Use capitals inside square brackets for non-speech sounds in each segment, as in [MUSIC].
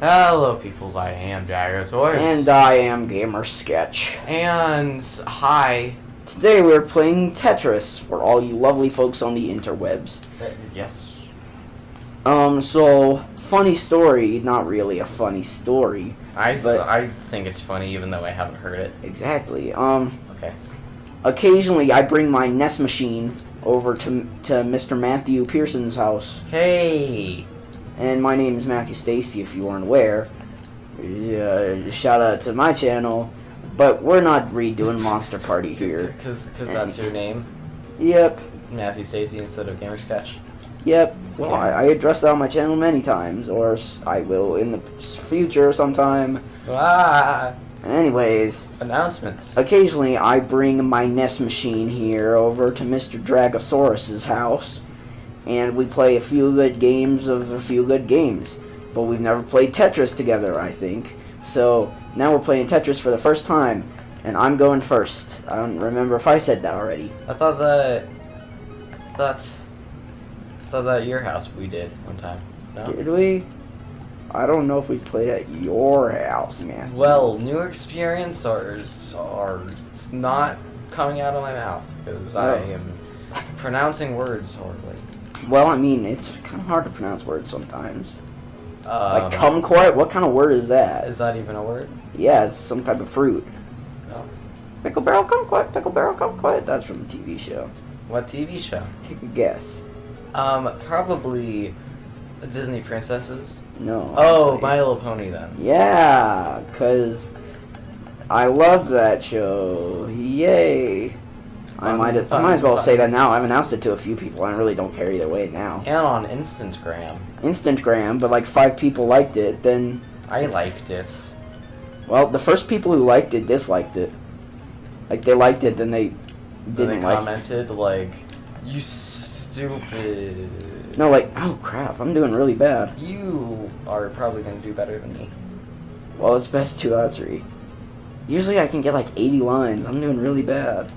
Hello, peoples. I am Dragosaurous. And I am GamerSketch. And hi. Today we're playing Tetris for all you lovely folks on the interwebs. Uh, yes. Um, so funny story, not really a funny story. I th- I think it's funny, even though I haven't heard it. Exactly. Um, Okay. occasionally I bring my NES machine over to to Mr. Matthew Pearson's house, Hey. And my name is Matthew Stacy. If you weren't aware, uh, shout out to my channel. But we're not redoing Monster Party here. Because that's your name, Yep. Matthew Stacy, instead of GamerSketch. Yep. Well, Okay. I, I addressed that on my channel many times, or I will in the future sometime. Ah. Anyways, Announcements. occasionally I bring my NES machine here over to Mr. Dragosaurous's house, and we play a few good games of a few good games. But we've never played Tetris together, I think. So now we're playing Tetris for the first time, and I'm going first. I don't remember if I said that already. I thought that. Thought. Thought that at your house we did one time. No. Did we? I don't know if we played at your house, man. Well, new experience are are it's not coming out of my mouth because I Oh. am pronouncing words horribly. Well, I mean, it's kind of hard to pronounce words sometimes. Um, like kumquat, what kind of word is that? Is that even a word? Yeah, it's some type of fruit. No. Pickle barrel kumquat, pickle barrel kumquat. That's from the TV show. What TV show? Take a guess. Um, probably Disney princesses. No. Oh, actually. My Little Pony then. Yeah, cause I love that show. Yay! I Fun, might I um, might as well say um, that now. I've announced it to a few people. I really don't care either way now. And on Instagram, Instantgram, but like five people liked it. Then, I liked it. well, the first people who liked it disliked it. Like they liked it, then they didn't they like. it. commented like, "You stupid." No, like, oh crap, I'm doing really bad. You are probably gonna do better than me. Well, it's best two out uh, of three. Usually I can get like 80 lines. I'm doing really bad.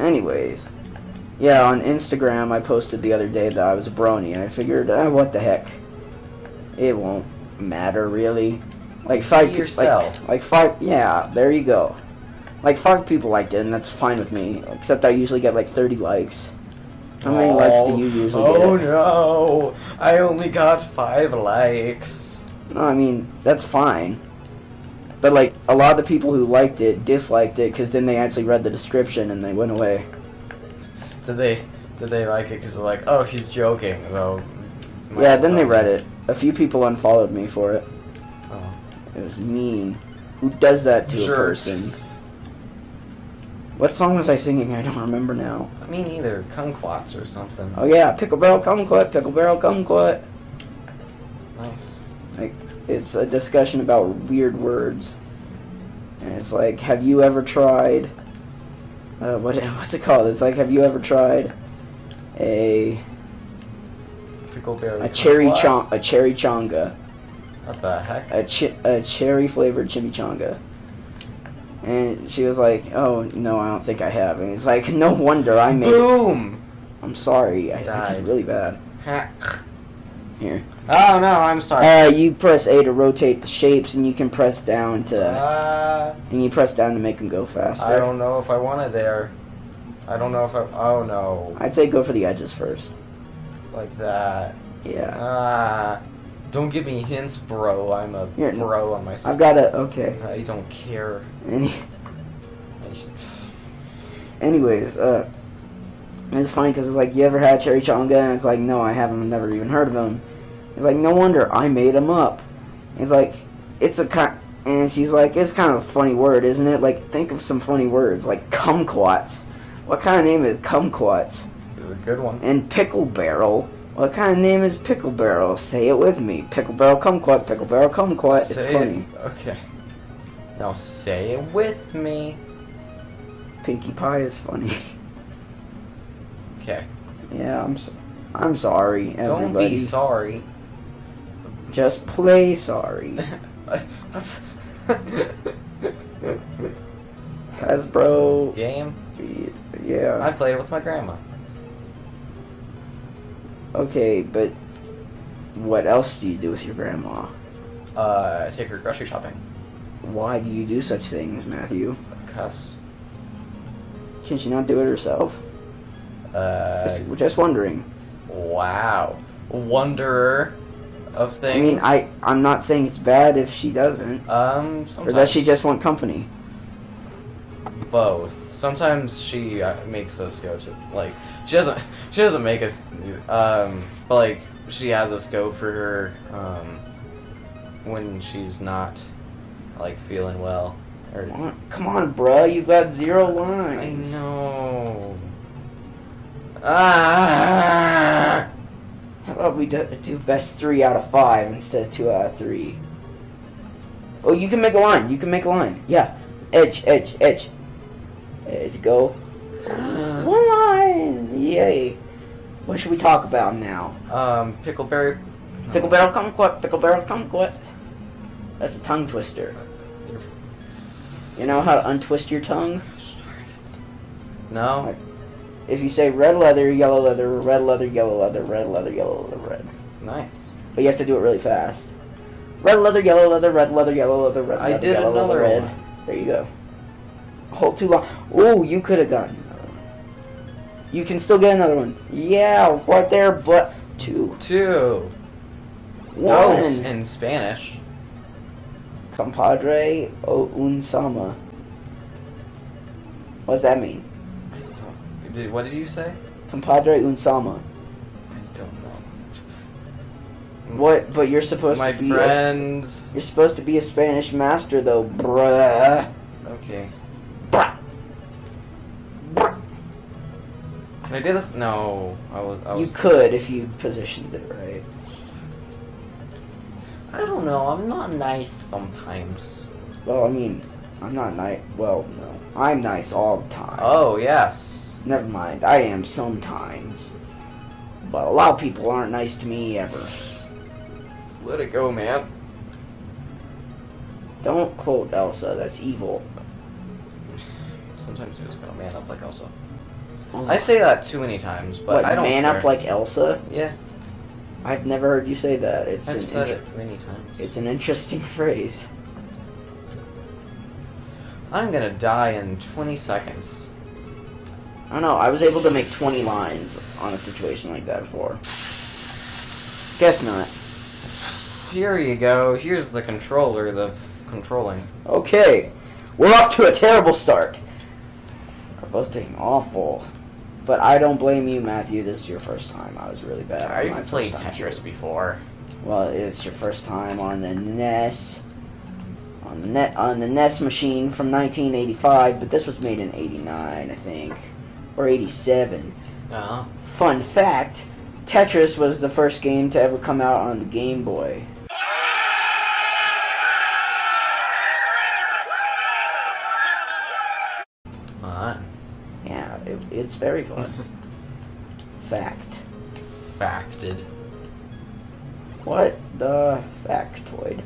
Anyways, yeah, on Instagram I posted the other day that I was a brony, and I figured, ah, what the heck, it won't matter really. Like five, Be pe- like, like five, yeah, there you go. Like five people liked it, and that's fine with me. Except I usually get like 30 likes. How many likes do you usually Oh get? no! I only got five likes. No, I mean that's fine. But like a lot of the people who liked it disliked it because then they actually read the description and they went away. Did they? Did they like it? Because they're like, oh, he's joking. Though. yeah, then they read it. A few people unfollowed me for it. Oh. It was mean. Who does that to a person? What song was I singing? I don't remember now. I Me neither. Kumquats or something. Oh yeah, pickle barrel kumquat, pickle barrel kumquat. Nice. It's a discussion about weird words. And it's like, have you ever tried? Uh, what [LAUGHS] what's it called? It's like, have you ever tried a a cherry a cherry chonga, What the heck? a chi- a cherry flavored chimichanga? And she was like, "Oh no, I don't think I have." And it's like, [LAUGHS] "No wonder I made." Boom! I'm sorry, I, I did really bad. Hack. Here, Oh no, I'm sorry. uh, you press A to rotate the shapes, and you can press down to, Uh, and you press down to make them go faster. I don't know if I want it there. I don't know if I. Oh no. I'd say go for the edges first. Like that. Yeah. Ah. don't give me hints, bro. I'm a Here, no. bro on my. I've got it. Okay. I don't care. Any, [LAUGHS] [SIGHS] anyways, uh, it's funny because it's like, you ever had cherry chonga? And it's like, no, I haven't. Never even heard of them. It's like, no wonder I made him up. He's like, it's a kind. And she's like, it's kind of a funny word, isn't it? Like, think of some funny words, like kumquats. What kind of name is kumquats? It's a good one. And pickle barrel. What kind of name is pickle barrel? Say it with me. Pickle barrel kumquat. Pickle barrel kumquat. It's funny. It. Okay. Now say it with me. Pinkie Pie is funny. [LAUGHS] Okay. yeah, I'm. So- I'm sorry, everybody. Don't be sorry. Just play sorry. [LAUGHS] That's. Hasbro. Game. Yeah. I played it with my grandma. Okay, but what else do you do with your grandma? uh, take her grocery shopping. Why do you do such things, Matthew? Cause, Can she not do it herself? uh, Just, just wondering. wow, wanderer of things. I mean, I I'm not saying it's bad if she doesn't, um, or sometimes does she just want company? both. Sometimes she uh, makes us go to like she doesn't she doesn't make us um but like she has us go for her um when she's not like feeling well or Come on, come on, bruh, you've got zero lines. I know. Ah! How about we do, do best three out of five instead of two out of three? Oh, you can make a line. You can make a line. Yeah, edge, edge, edge, edge. Go. [GASPS] One line. Yay. What should we talk about now? Um, pickleberry. Pickle barrel kumquat. Pickle barrel kumquat. That's a tongue twister. You know how to untwist your tongue? No. If you say red leather, yellow leather, red leather, yellow leather, red leather, yellow leather, red. Nice. But you have to do it really fast. Red leather, yellow leather, red leather, yellow leather, red I leather, did yellow another leather, red. one. There you go. Hold too long. Ooh, you could have gotten another one. You can still get another one. Yeah, right there, but two. Two. One. Dos in Spanish. Compadre o un sama. What does that mean? Did, what did you say? Compadre Unsama. I don't know. What? But you're supposed My to be. A, friends. you're supposed to be a Spanish master, though, bruh. Okay. Bruh. Bruh. Can I do this? No. I was. I You could if you positioned it right. I don't know. I'm not nice sometimes. Well, I mean, I'm not nice. Well, no, I'm nice all the time. Oh yes. Never mind, I am sometimes. But a lot of people aren't nice to me ever. Let it go, man. Don't quote Elsa. That's evil. Sometimes you just gotta man up like Elsa. Oh. I say that too many times, but what, I don't man care. up like Elsa? Yeah, I've never heard you say that. It's I've said it many times. It's an interesting [LAUGHS] phrase. I'm gonna die in 20 seconds. I don't know. I was able to make 20 lines on a situation like that before. Guess not. Here you go. Here's the controller, the f- controlling. Okay, we're off to a terrible start. We're both doing awful. But I don't blame you, Matthew. This is your first time. I was really bad. my I've played Tetris before. Well, it's your first time on the NES. On the net on the NES machine from 1985, but this was made in 89, I think, or 87. Uh, Fun fact: Tetris was the first game to ever come out on the Game Boy. fun. Yeah, it, it's very fun. [LAUGHS] Fact. Facted. What the factoid?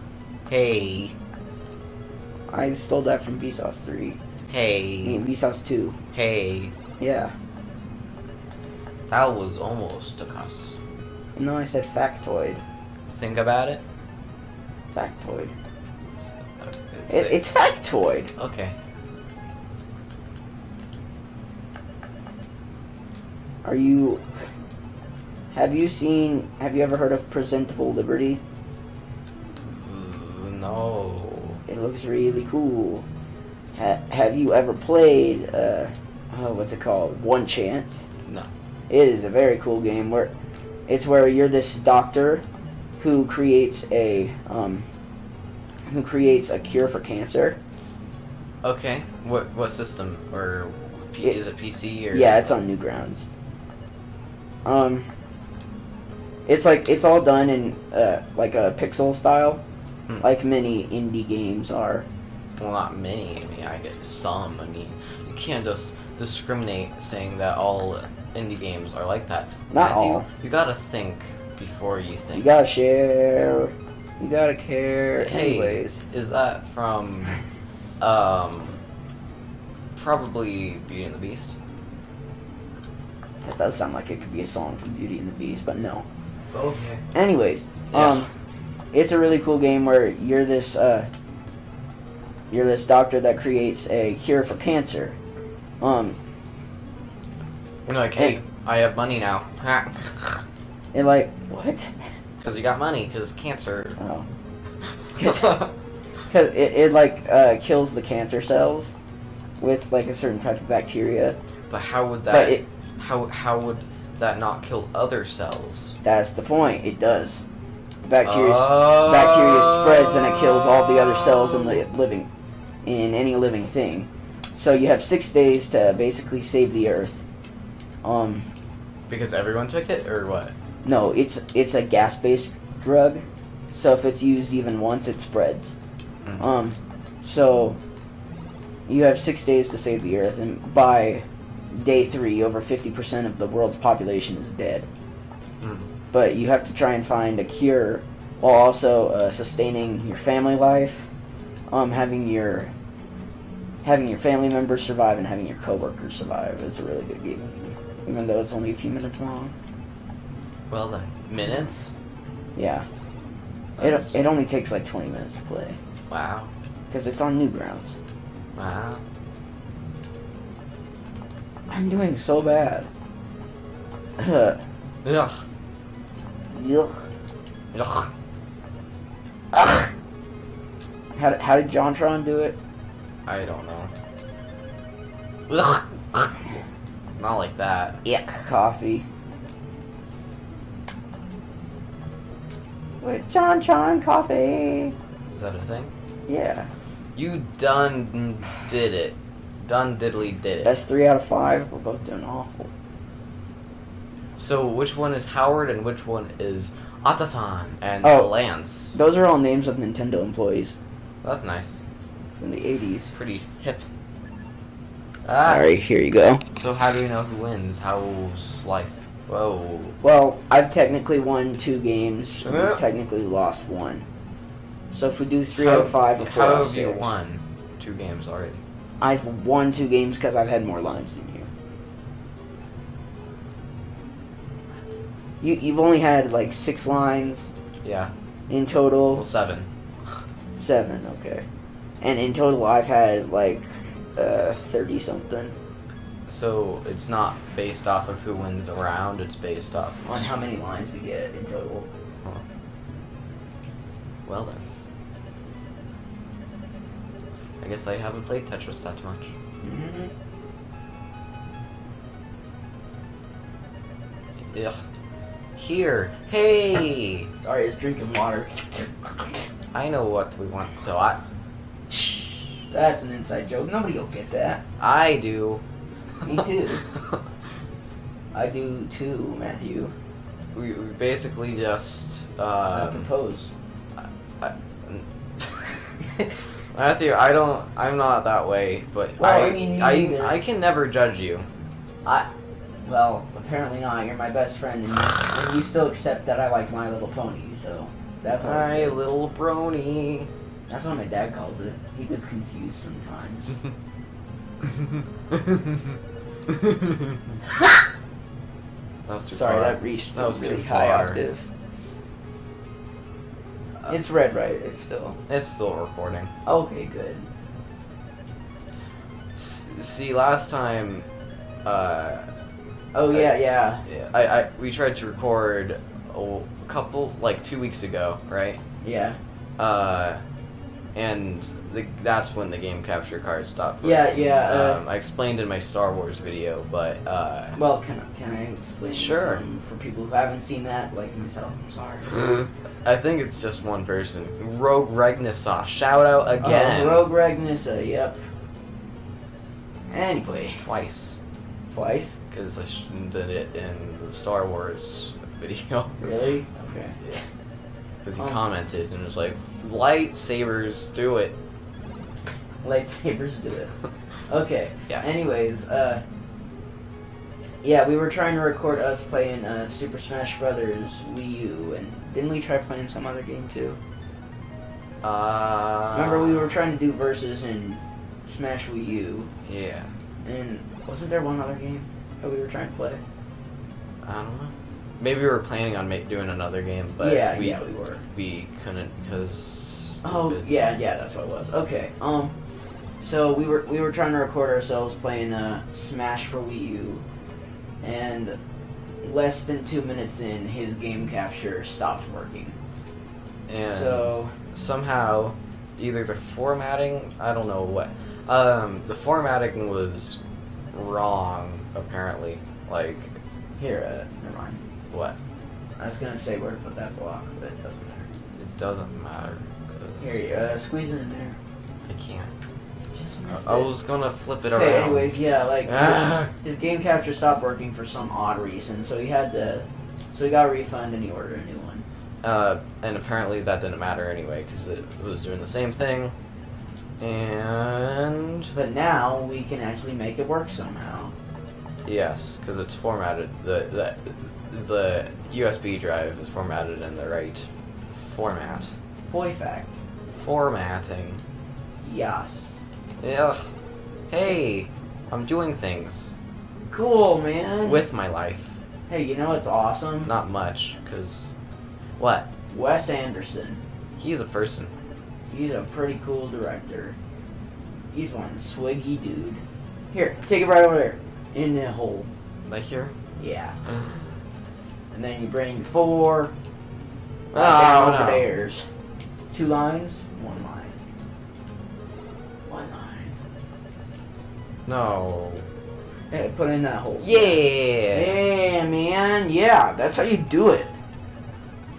Hey. I stole that from Vsauce 3. I Hey. mean, Vsauce 2. Hey. Yeah. That was almost a cuss. No, I said factoid. Think about it. Factoid. It's, It, it's factoid. okay. Are you. Have you seen. Have you ever heard of Presentable Liberty? Ooh, no. It looks really cool. Ha- have you ever played. Uh, oh, what's it called? One Chance? No. It is a very cool game where it's where you're this doctor who creates a um, who creates a cure for cancer. Okay. What what system or P- It- is it PC or? Yeah, it's on Newgrounds. Um, it's like it's all done in uh, like a pixel style, Hmm. like many indie games are. Well, not many. I mean, I get some. I mean, you can't just discriminate saying that all indie games are like that. Not Matthew, all. You gotta think before you think. You gotta share. You gotta care. Hey. Anyways, Is that from, [LAUGHS] um, probably Beauty and the Beast? that does sound like it could be a song from Beauty and the Beast, but no. Okay. Anyways, Yeah. um, it's a really cool game where you're this uh, you're this doctor that creates a cure for cancer. Um, You're like, hey, I have money now. and like what? Because you got money, because cancer. Oh, [LAUGHS] [LAUGHS] because it, it like uh, kills the cancer cells with like a certain type of bacteria. but how would that? But it, how how would that not kill other cells? that's the point. It does. The bacteria bacteria spreads and it kills all the other cells in the living in any living thing. So you have six days to basically save the earth. Um, Because everyone took it, or what? no, it's it's a gas based drug. So if it's used even once, it spreads. Mm. Um, so you have six days to save the earth, and by day three, over fifty percent of the world's population is dead. Mm. But you have to try and find a cure while also uh, sustaining your family life, um, having your having your family members survive, and having your coworkers survive. It's a really good game, even though it's only a few minutes long. Well then, minutes. Yeah, That's- it it only takes like twenty minutes to play Wow. because it's on Newgrounds. Wow. I'm doing so bad. Ugh. [LAUGHS] Ugh. Yuck. Ugh. Ugh. How, how did Jontron do it? I don't know. Not like that. Ick. Coffee. With Jontron coffee. Is that a thing? Yeah. You done did it. Done diddly did it. That's three out of five. We're both doing awful. So which one is Howard and which one is Atasan and Oh. Lance? Those are all names of Nintendo employees That's nice. From the 80s. Pretty hip. Ah. Alright, here you go. So how do we know who wins? How's life? Whoa. Well, I've technically won two games. and. You've technically lost one. So if we do three how, out of five before How all have you won two games already? I've won two games because I've had more lines than you. You you've only had like six lines Yeah. in total. Well, seven. Seven, okay. And in total, I've had like uh, thirty something. So it's not based off of who wins the round. It's based off On how many lines we get in total. Well then. I guess I haven't played Tetris that much. Mm-hmm. Ugh. Here. Hey! [LAUGHS] Sorry, I was drinking water. I know what we want though. I, That's an inside joke. Nobody will get that. I do. Me too. [LAUGHS] I do too, Matthew. we, we basically just I um, [LAUGHS] Matthew, I don't. I'm not that way, but Well, I, I mean, I. I can never judge you. I, well, apparently not. You're my best friend, and you, and you still accept that I like My Little Pony. So that's. My little brony. That's what my dad calls it. He gets confused sometimes. [LAUGHS] that was too Sorry, far. that reached That was really too high far. octave. Uh, It's red, right? It's still It's still recording. okay. Good. S- see, last time, uh, Oh yeah, yeah. I, I we tried to record a couple like two weeks ago, right? Yeah. Uh, and the, that's when the game capture card stopped. Yeah, working. yeah, uh, um, I explained in my Star Wars video, but uh, Well, can I, can I explain Sure. for people who haven't seen that, like myself? I'm sorry. [LAUGHS] I think it's just one person. Rogue Regnisaw, shout out again. Oh, Rogue Ragnissa, yep. Anyway, Twice, twice. because I did it in the Star Wars [LAUGHS] video. Really? Okay. Because he Um, commented and was like, lightsabers, do it. Lightsabers do it. [LAUGHS] Okay. Yes. Anyways, uh, yeah, we were trying to record us playing uh, Super Smash Brothers Wii U, and didn't we try playing some other game too? Uh, Remember, we were trying to do verses in Smash Wii U, Yeah. and wasn't there one other game that we were trying to play? I don't know. Maybe we were planning on ma- doing another game, but yeah, we yeah, we were. we couldn't because. Oh yeah, yeah, that's what it was. Okay. Um, so we were we were trying to record ourselves playing uh, Smash for Wii U, and less than two minutes in, his game capture stopped working. And So somehow, either the formatting, I don't know what, um, the formatting was wrong apparently. Like here, uh, never mind. What? I was gonna say where to put that block, but it doesn't matter. It doesn't matter. Here, you uh, squeeze it in there. I can't. Just I- I was gonna flip it Okay, around. anyways, yeah, like Ah. his game capture stopped working for some odd reason, so he had to, so he got a refund and he ordered a new one. Uh, and apparently that didn't matter anyway because it was doing the same thing. And But now we can actually make it work somehow. yes, because it's formatted. The the the USB drive is formatted in the right format. Boy fact. Formatting. Yes. Yeah. Hey, I'm doing things Cool, man. with my life. hey, you know what's awesome? Not much, because what? Wes Anderson. He's a person. He's a pretty cool director. He's one swiggy dude. Here, take it right over there. In the hole. Like here. Yeah. [LAUGHS] And then you bring four. Oh, right no. theirs. Two lines, one line. One line. No. Hey, put in that hole. Yeah. Yeah, man. Yeah, that's how you do it.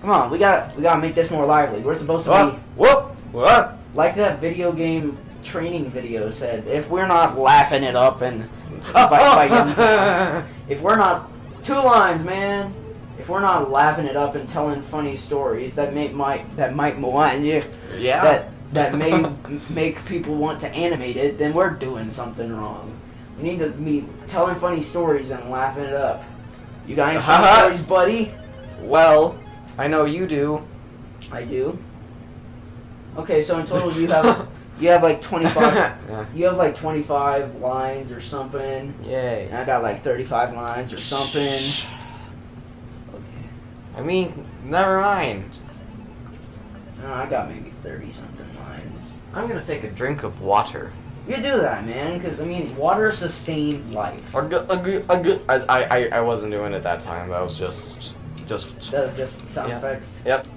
Come on, we got we gotta make this more lively. We're supposed to What? be Whoop. What? like that video game training video said. If we're not laughing it up and [LAUGHS] by, by young time, if we're not two lines, man. If we're not laughing it up and telling funny stories that make might that might yeah, yeah. that that [LAUGHS] may m- make people want to animate it, then we're doing something wrong. We need to be telling funny stories and laughing it up. You got any funny [LAUGHS] stories, buddy? well, I know you do. I do. Okay, so in total you have [LAUGHS] you have like twenty five. Yeah. You have like twenty five lines or something. Yay. And I got like thirty five lines or something. I mean, never mind. No, I got maybe thirty something lines. I'm gonna take a drink of water. You do that, man, because I mean, water sustains life. I, I, I- I wasn't doing it that time. That was just, just. Does just sound Yeah. effects. Yep.